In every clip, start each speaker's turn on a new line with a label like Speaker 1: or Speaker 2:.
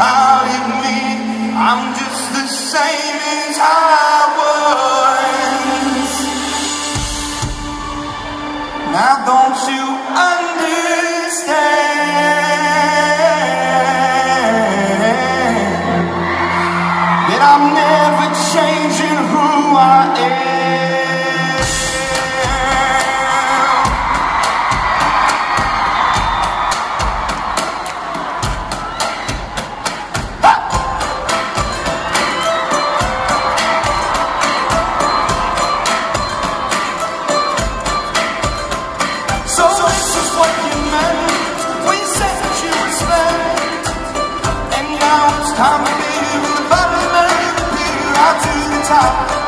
Speaker 1: out me. I'm just the same as I was. Now don't you understand that I'm never changing who I am. now it's time to leave. Everybody make it here, out to the top.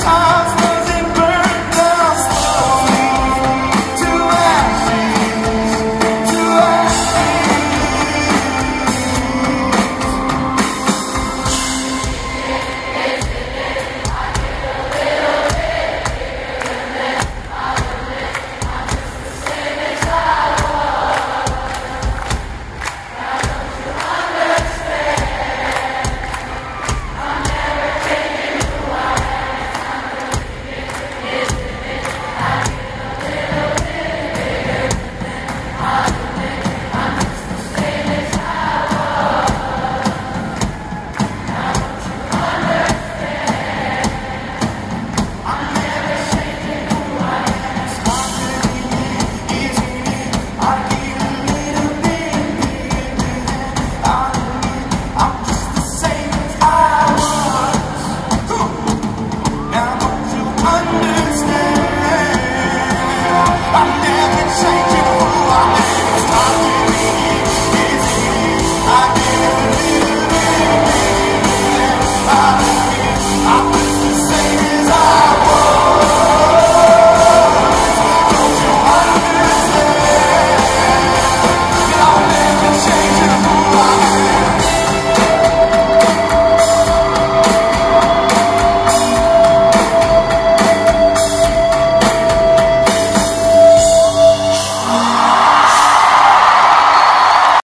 Speaker 1: time.